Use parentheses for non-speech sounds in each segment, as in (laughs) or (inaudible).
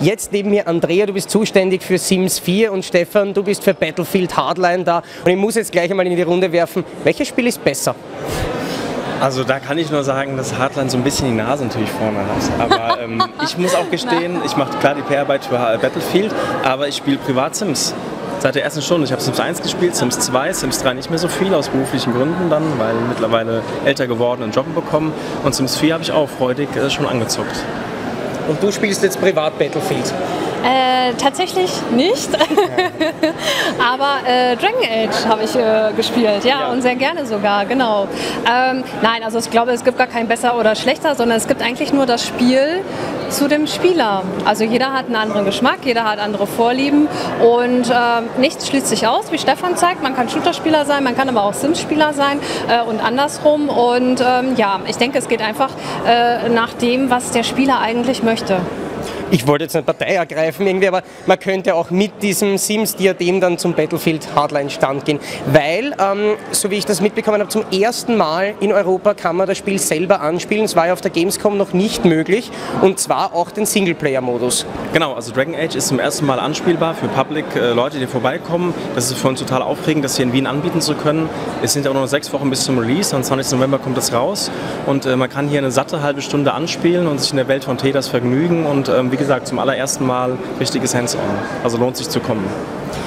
Jetzt neben mir Andrea, du bist zuständig für Sims 4 und Stefan, du bist für Battlefield Hardline da. Und ich muss jetzt gleich einmal in die Runde werfen, welches Spiel ist besser? Also da kann ich nur sagen, dass Hardline so ein bisschen die Nase natürlich vorne hat. Aber (laughs) ähm, ich muss auch gestehen, ich mache klar die PR-Arbeit für Battlefield, aber ich spiele privat Sims. Seit der ersten Stunde. Ich habe Sims 1 gespielt, Sims 2, Sims 3 nicht mehr so viel, aus beruflichen Gründen dann, weil mittlerweile älter geworden und Job bekommen. Und Sims 4 habe ich auch freudig äh, schon angezockt. Und du spielst jetzt privat Battlefield? Äh, tatsächlich nicht. (laughs) Aber äh, Dragon Age habe ich äh, gespielt, ja, ja, und sehr gerne sogar, genau. Ähm, nein, also ich glaube, es gibt gar kein besser oder schlechter, sondern es gibt eigentlich nur das Spiel zu dem Spieler. Also jeder hat einen anderen Geschmack, jeder hat andere Vorlieben und äh, nichts schließt sich aus, wie Stefan zeigt. Man kann Shooter-Spieler sein, man kann aber auch Sims-Spieler sein äh, und andersrum. Und ähm, ja, ich denke, es geht einfach äh, nach dem, was der Spieler eigentlich möchte ich wollte jetzt eine Partei ergreifen irgendwie, aber man könnte auch mit diesem Sims-Diadem dann zum Battlefield Hardline-Stand gehen, weil, ähm, so wie ich das mitbekommen habe, zum ersten Mal in Europa kann man das Spiel selber anspielen. Es war ja auf der Gamescom noch nicht möglich und zwar auch den Singleplayer-Modus. Genau, also Dragon Age ist zum ersten Mal anspielbar für Public, äh, Leute, die vorbeikommen. Das ist für uns total aufregend, das hier in Wien anbieten zu können. Es sind auch noch sechs Wochen bis zum Release, am 20. November kommt das raus und äh, man kann hier eine satte halbe Stunde anspielen und sich in der Welt von Tedas vergnügen und ähm, wie gesagt, zum allerersten Mal richtiges Hands-on. Also lohnt sich zu kommen.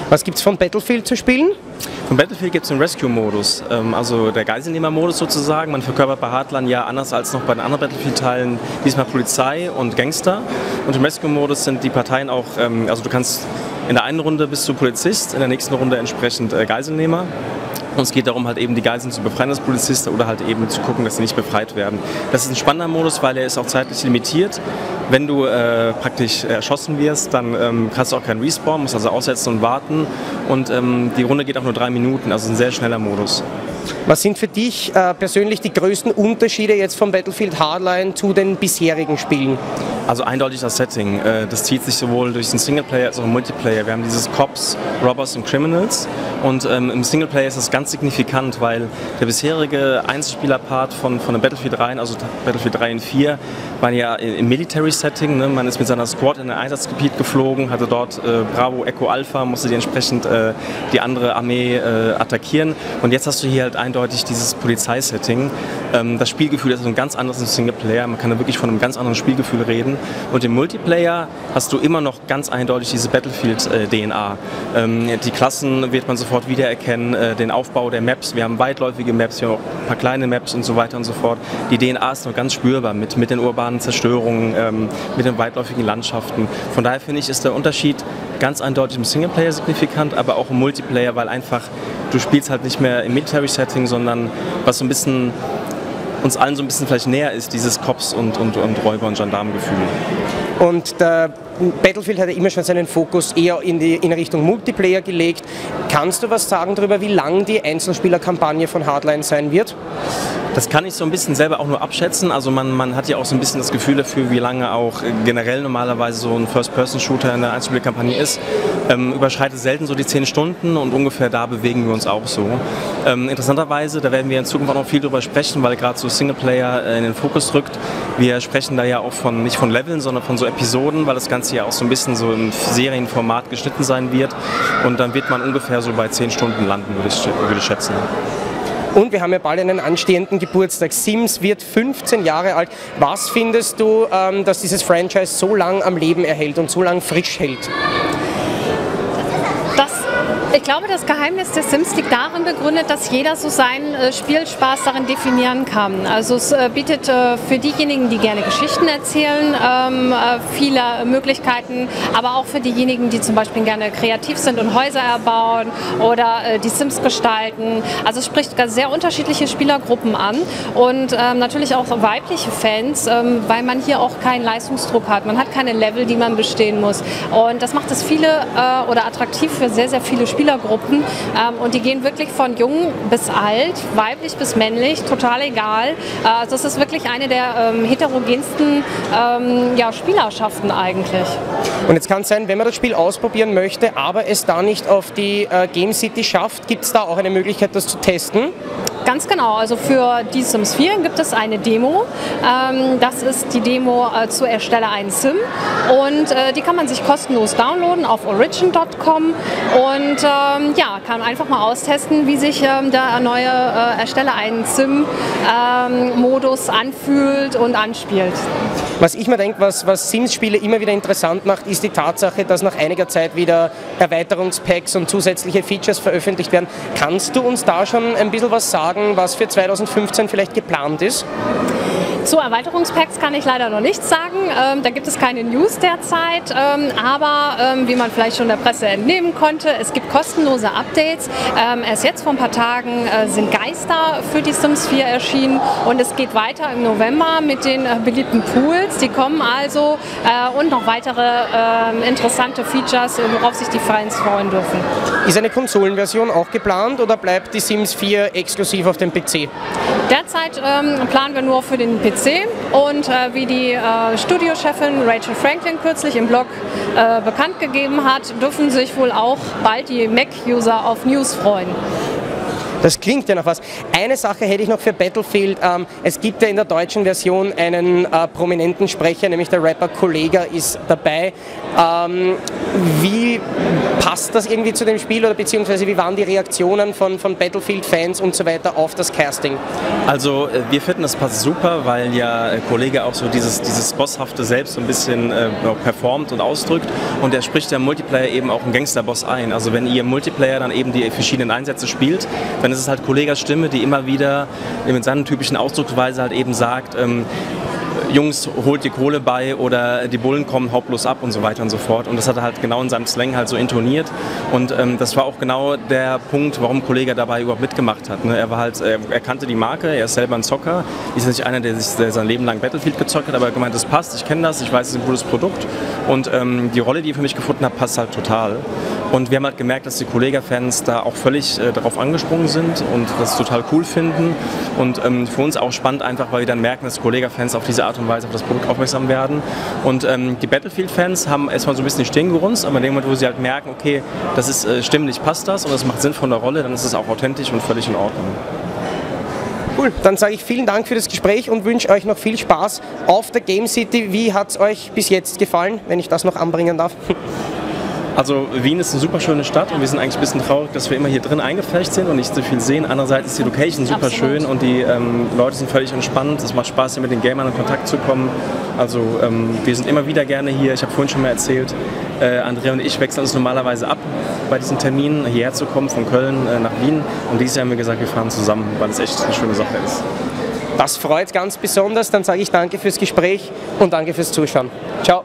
Was gibt es von Battlefield zu spielen? Von Battlefield gibt es den Rescue-Modus, ähm, also der Geiselnehmer-Modus sozusagen. Man verkörpert bei Hardline ja anders als noch bei den anderen Battlefield-Teilen diesmal Polizei und Gangster. Und im Rescue-Modus sind die Parteien auch, ähm, also du kannst in der einen Runde bist du Polizist, in der nächsten Runde entsprechend äh, Geiselnehmer. Und es geht darum, halt eben die Geiseln zu befreien als Polizist oder halt eben zu gucken, dass sie nicht befreit werden. Das ist ein spannender Modus, weil er ist auch zeitlich limitiert. Wenn du äh, praktisch erschossen wirst, dann ähm, hast du auch keinen Respawn, musst also aussetzen und warten. Und ähm, die Runde geht auch nur drei Minuten, also ein sehr schneller Modus. Was sind für dich äh, persönlich die größten Unterschiede jetzt vom Battlefield Hardline zu den bisherigen Spielen? Also eindeutig das Setting. Äh, das zieht sich sowohl durch den Singleplayer als auch im Multiplayer. Wir haben dieses Cops, Robbers und Criminals und ähm, im Singleplayer ist das ganz signifikant, weil der bisherige Einzelspieler-Part von, von den Battlefield 3, also Battlefield 3 und 4, waren ja im Military-Setting. Ne? Man ist mit seiner Squad in ein Einsatzgebiet geflogen, hatte dort äh, Bravo, Echo, Alpha, musste die entsprechend äh, die andere Armee äh, attackieren. Und jetzt hast du hier halt eindeutig dieses Polizeisetting. Ähm, das Spielgefühl ist ein ganz anderes im Singleplayer. Man kann da wirklich von einem ganz anderen Spielgefühl reden. Und im Multiplayer hast du immer noch ganz eindeutig diese Battlefield-DNA. Ähm, die Klassen wird man sofort wiedererkennen, äh, den Aufbau der Maps. Wir haben weitläufige Maps, wir haben auch ein paar kleine Maps und so weiter und so fort. Die DNA ist noch ganz spürbar mit, mit den urbanen Zerstörungen, ähm, mit den weitläufigen Landschaften. Von daher finde ich, ist der Unterschied ganz eindeutig im Singleplayer signifikant, aber auch im Multiplayer, weil einfach du spielst halt nicht mehr im Military-Setting, sondern was so ein bisschen uns allen so ein bisschen vielleicht näher ist, dieses Cops- und, und, und Räuber- und Gendarmengefühl. Und der Battlefield hat ja immer schon seinen Fokus eher in, die, in Richtung Multiplayer gelegt. Kannst du was sagen darüber, wie lang die Einzelspielerkampagne von Hardline sein wird? Das kann ich so ein bisschen selber auch nur abschätzen. Also man, man hat ja auch so ein bisschen das Gefühl dafür, wie lange auch generell normalerweise so ein First-Person-Shooter in der Einzelspielerkampagne ist. Ähm, überschreitet selten so die 10 Stunden und ungefähr da bewegen wir uns auch so. Ähm, interessanterweise, da werden wir in Zukunft auch noch viel drüber sprechen, weil gerade so Singleplayer äh, in den Fokus rückt. Wir sprechen da ja auch von, nicht von Leveln, sondern von so Episoden, weil das Ganze ja auch so ein bisschen so im Serienformat geschnitten sein wird. Und dann wird man ungefähr so bei 10 Stunden landen, würde ich, würde ich schätzen. Und wir haben ja bald einen anstehenden Geburtstag. Sims wird 15 Jahre alt. Was findest du, ähm, dass dieses Franchise so lang am Leben erhält und so lang frisch hält? Ich glaube, das Geheimnis des Sims liegt darin begründet, dass jeder so seinen äh, Spielspaß darin definieren kann. Also es äh, bietet äh, für diejenigen, die gerne Geschichten erzählen, ähm, viele Möglichkeiten, aber auch für diejenigen, die zum Beispiel gerne kreativ sind und Häuser erbauen oder die Sims gestalten. Also es spricht sehr unterschiedliche Spielergruppen an und ähm, natürlich auch weibliche Fans, ähm, weil man hier auch keinen Leistungsdruck hat. Man hat keine Level, die man bestehen muss. Und das macht es viele oder attraktiv für sehr, sehr viele Spieler. Spielergruppen ähm, und die gehen wirklich von jung bis alt, weiblich bis männlich, total egal. Äh, also es ist wirklich eine der ähm, heterogensten ähm, ja, Spielerschaften eigentlich. Und jetzt kann es sein, wenn man das Spiel ausprobieren möchte, aber es da nicht auf die äh, Game City schafft, gibt es da auch eine Möglichkeit, das zu testen? Ganz genau. Also für die Sims 4 gibt es eine Demo. Ähm, das ist die Demo äh, zu Erstelle einen Sim und äh, die kann man sich kostenlos downloaden auf origin.com und ähm, ja, kann einfach mal austesten, wie sich ähm, der neue äh, Erstelle einen Sim ähm, anfühlt und anspielt. Was ich mir denke, was, was Sims-Spiele immer wieder interessant macht, ist die Tatsache, dass nach einiger Zeit wieder Erweiterungspacks und zusätzliche Features veröffentlicht werden. Kannst du uns da schon ein bisschen was sagen, was für 2015 vielleicht geplant ist? Zu Erweiterungspacks kann ich leider noch nichts sagen. Ähm, da gibt es keine News derzeit. Ähm, aber ähm, wie man vielleicht schon der Presse entnehmen konnte, es gibt kostenlose Updates. Ähm, erst jetzt vor ein paar Tagen äh, sind Geister für die Sims 4 erschienen und es geht weiter im November mit den äh, beliebten Pools. Die kommen also äh, und noch weitere äh, interessante Features, worauf sich die Fans freuen dürfen. Ist eine Konsolenversion auch geplant oder bleibt die Sims 4 exklusiv auf dem PC? Derzeit ähm, planen wir nur für den PC. PC und äh, wie die äh, Studiochefin Rachel Franklin kürzlich im Blog äh, bekannt gegeben hat, dürfen sich wohl auch bald die Mac-User auf News freuen. Das klingt ja nach was. Eine Sache hätte ich noch für Battlefield. Ähm, es gibt ja in der deutschen Version einen äh, prominenten Sprecher, nämlich der Rapper Kollega ist dabei. Ähm, wie passt das irgendwie zu dem Spiel oder beziehungsweise wie waren die Reaktionen von, von Battlefield-Fans und so weiter auf das Casting? Also äh, wir finden, das passt super, weil ja äh, Kollege auch so dieses, dieses Bosshafte selbst so ein bisschen äh, performt und ausdrückt und er spricht ja im Multiplayer eben auch einen Gangsterboss ein. Also wenn ihr im Multiplayer dann eben die verschiedenen Einsätze spielt, dann dann ist es halt Kollegas Stimme, die immer wieder mit seiner typischen Ausdrucksweise halt eben sagt, ähm, Jungs, holt die Kohle bei oder die Bullen kommen, haut bloß ab und so weiter und so fort. Und das hat er halt genau in seinem Slang halt so intoniert. Und ähm, das war auch genau der Punkt, warum Kollege dabei überhaupt mitgemacht hat. Ne? Er war halt, er, er, kannte die Marke, er ist selber ein Zocker, ist nicht einer, der sich der sein Leben lang Battlefield gezockt hat, aber er gemeint, das passt, ich kenne das, ich weiß, es ist ein gutes Produkt. Und ähm, die Rolle, die er für mich gefunden hat, passt halt total. Und wir haben halt gemerkt, dass die Kollega-Fans da auch völlig äh, darauf angesprungen sind und das total cool finden. Und ähm, für uns auch spannend einfach, weil wir dann merken, dass Kollega-Fans auf diese Art und Weise auf das Produkt aufmerksam werden. Und ähm, die Battlefield-Fans haben erstmal so ein bisschen stehen gerunzt, aber in dem Moment, wo sie halt merken, okay, das ist äh, stimmlich, passt das und das macht Sinn von der Rolle, dann ist es auch authentisch und völlig in Ordnung. Cool, dann sage ich vielen Dank für das Gespräch und wünsche euch noch viel Spaß auf der Game City. Wie hat es euch bis jetzt gefallen, wenn ich das noch anbringen darf? Also Wien ist eine super schöne Stadt und wir sind eigentlich ein bisschen traurig, dass wir immer hier drin eingeflecht sind und nicht so viel sehen. Andererseits ist die Location super Absolut. schön und die ähm, Leute sind völlig entspannt. Es macht Spaß, hier mit den Gamern in Kontakt zu kommen. Also ähm, wir sind immer wieder gerne hier. Ich habe vorhin schon mal erzählt, äh, Andrea und ich wechseln uns normalerweise ab bei diesen Terminen, hierher zu kommen von Köln äh, nach Wien. Und dieses Jahr haben wir gesagt, wir fahren zusammen, weil es echt eine schöne Sache ist. Das freut ganz besonders. Dann sage ich danke fürs Gespräch und danke fürs Zuschauen. Ciao.